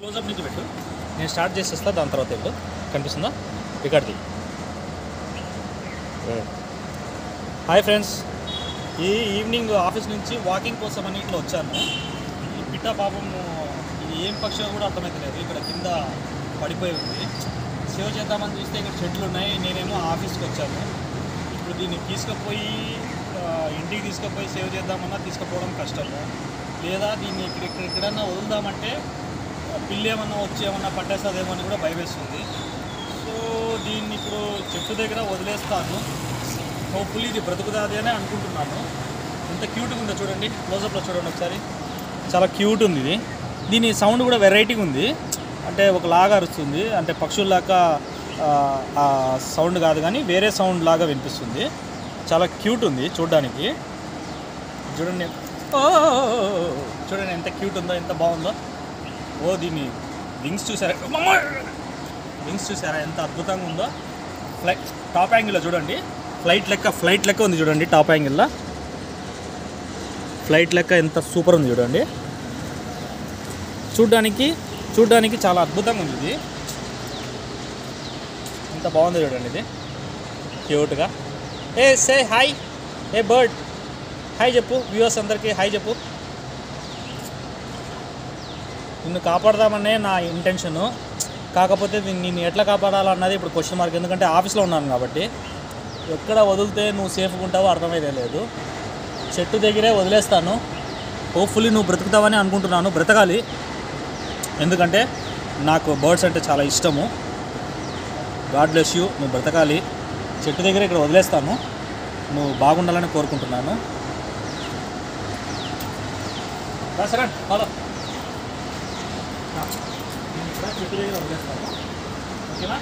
Closeup నుంచి పెట్టు. నేను స్టార్ట్ చేసేస్తా దాని తర్వాత ఇప్పుడు కనిపిస్తుందా? రికార్డ్ది హాయ్ ఫ్రెండ్స్ ఈ ఈవినింగ్ ఆఫీస్ నుంచి వాకింగ్ కోసం అని ఇట్లా వచ్చాను. ఈ బిడ్డ పాపం ఇది ఏం పక్షో కూడా అర్థమవుతలేదు ఇక్కడ కింద పడిపోయి ఉంది. సేవ్ చేద్దామని చూస్తే ఇక్కడ చెట్లు ఉన్నాయి. నేనేమో ఆఫీస్కి వచ్చాను. ఇప్పుడు దీన్ని తీసుకుపోయి ఇంటికి తీసుకుపోయి సేవ్ చేద్దామన్నా తీసుకుపోవడం కష్టము లేదా దీన్ని ఇక్కడ ఇక్కడ ఎక్కడన్నా వదులుదామంటే పిల్లి ఏమన్నా వచ్చి ఏమన్నా పట్టేస్తుందేమో అని కూడా భయవేస్తుంది సో దీన్ని ఇప్పుడు చెట్టు దగ్గర వదిలేస్తాను హోప్ఫుల్లీ ఇది బ్రతుకుతుంది అని అనుకుంటున్నాను ఎంత క్యూట్గా ఉందో చూడండి క్లోజప్లో చూడండి ఒకసారి చాలా క్యూట్ ఉంది ఇది దీని సౌండ్ కూడా వెరైటీగా ఉంది అంటే ఒకలాగా అరుస్తుంది అంటే పక్షుల్లాగా ఆ సౌండ్ కాదు కానీ వేరే సౌండ్ లాగా వినిపిస్తుంది చాలా క్యూట్ ఉంది చూడడానికి చూడండి చూడండి ఎంత క్యూట్ ఉందో ఎంత బాగుందో ఓ దీని వింగ్స్ చూసారా? వింగ్స్ చూసారా? ఎంత అద్భుతంగా ఉందో. ఫ్లైట్ టాప్ యాంగిల్లో చూడండి. ఫ్లైట్ లెక్క ఫ్లైట్ లెక్క ఉంది చూడండి టాప్ యాంగిల్లో ఫ్లైట్ లెక్క ఎంత సూపర్ ఉంది చూడండి. చూడ్డానికి చూడ్డానికి చాలా అద్భుతంగా ఉంది ఇది. ఎంత బాగుంది చూడండి ఇది. క్యూట్గా ఏ సే హాయ్ ఏ బర్డ్ హాయ్ చెప్పు వ్యూవర్స్ అందరికీ హాయ్ చెప్పు. నిన్ను కాపాడదామనే నా ఇంటెన్షను కాకపోతే నేను నిన్ను ఎట్లా కాపాడాలన్నది ఇప్పుడు క్వశ్చన్ మార్క్ ఎందుకంటే ఆఫీస్లో ఉన్నాను కాబట్టి ఎక్కడ వదిలితే నువ్వు సేఫ్గా ఉంటావో అర్థమైతే లేదు. చెట్టు దగ్గరే వదిలేస్తాను. హోప్ఫుల్లీ నువ్వు బ్రతుకుతావని అనుకుంటున్నాను. బ్రతకాలి. ఎందుకంటే నాకు బర్డ్స్ అంటే చాలా ఇష్టము. గాడ్ బ్లెస్ యూ నువ్వు బ్రతకాలి. చెట్టు దగ్గర ఇక్కడ వదిలేస్తాను. నువ్వు బాగుండాలని కోరుకుంటున్నాను. సరే హలో చెట్టు దగ్గర వదిలేస్తాను ఓకేనా?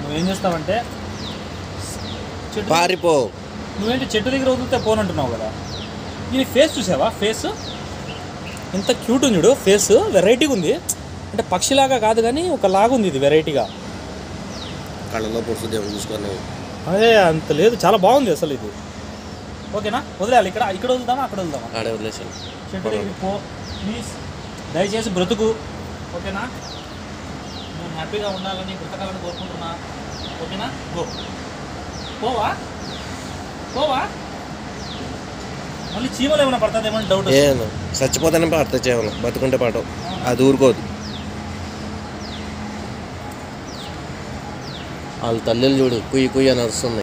నువ్వేం చేస్తావంటే చెట్టు పారిపో. నువ్వేంటి చెట్టు దగ్గర వదిలితే పోనంటున్నావు కదా? దీని ఫేస్ చూసావా? ఫేస్? ఎంత క్యూట్ ఉంది చూడు ఫేస్. వెరైటీగా ఉంది. అంటే పక్షిలాగా కాదు కానీ ఒక లాగా ఉంది ఇది వెరైటీగా. కళ్ళలో పొడుస్తుంది ఏమో చూసుకొని. అదే అంత లేదు. చాలా బాగుంది అసలు ఇది. ఓకేనా? వదిలేయాలి. ఇక్కడ ఇక్కడ వదులుదామా? అక్కడ వదులుదామా? వదిలేసాను చెట్టు దగ్గరికి పో. ప్లీజ్ దయచేసి బ్రతుకు. ఓకేనా? నేను హ్యాపీగా ఉండాలని బ్రతకాలని కోరుకుంటున్నా. ఓకేనా? గో పోవా? పోవా? మళ్ళీ చీమలు ఏమైనా పడుతుందేమో అని డౌట్. ఏను చచ్చిపోతానే పాడతా చేయను బతుకుంటే పాటం అది ఊరుకోదు. వాళ్ళ తల్లిలు చూడు కుయ్యి కుయ్యి అని అరుస్తుంది